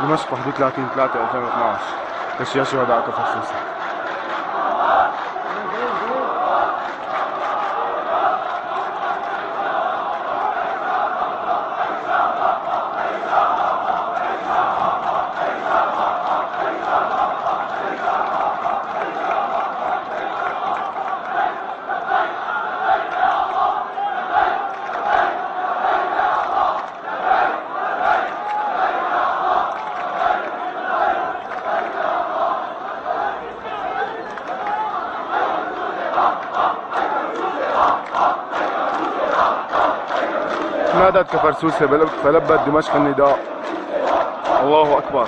دمشق 31 3 2012 تشييع شهداء كفر نادت كفرسوسة فلبت دمشق النداء. الله أكبر.